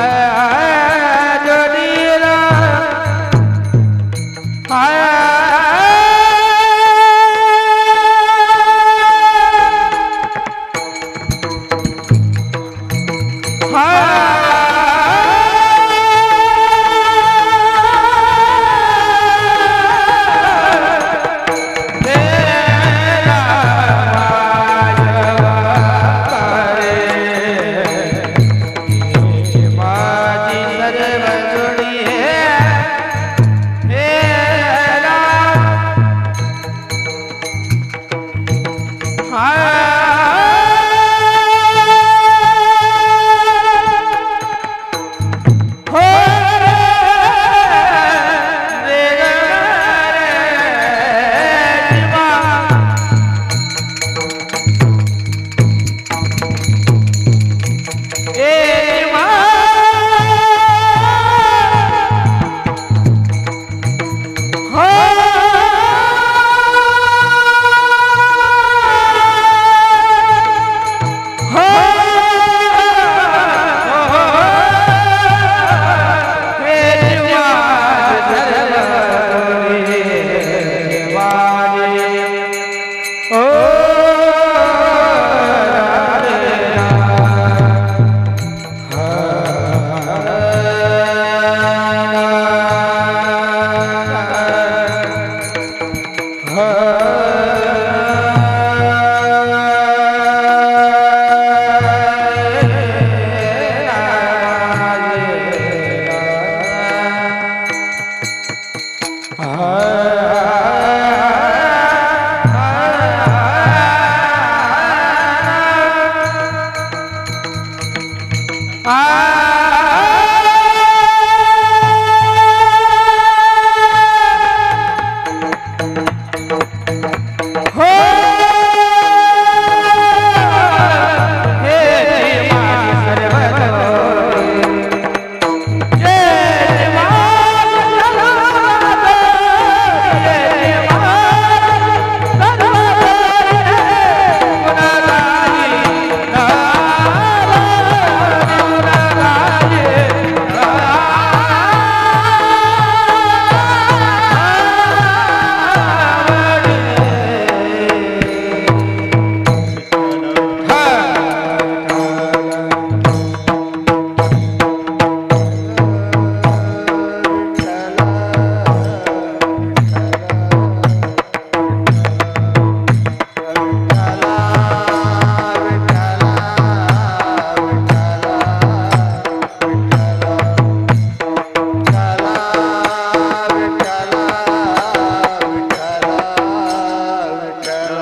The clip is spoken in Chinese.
哎哎哎。干